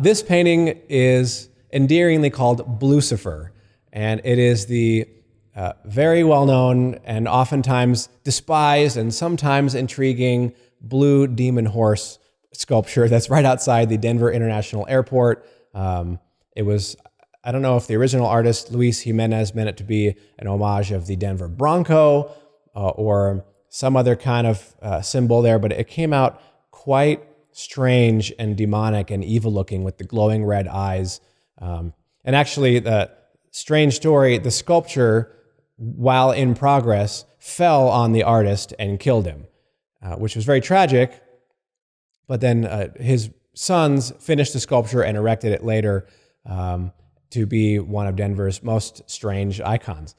This painting is endearingly called Blucifer, and it is the uh, very well known and oftentimes despised and sometimes intriguing blue demon horse sculpture that's right outside the Denver International Airport. Um, it was, I don't know if the original artist, Luis Jimenez, meant it to be an homage of the Denver Bronco uh, or some other kind of uh, symbol there, but it came out quite strange and demonic and evil looking with the glowing red eyes. Um, and actually, the strange story the sculpture, while in progress, fell on the artist and killed him, uh, which was very tragic. But then uh, his sons finished the sculpture and erected it later um, to be one of Denver's most strange icons.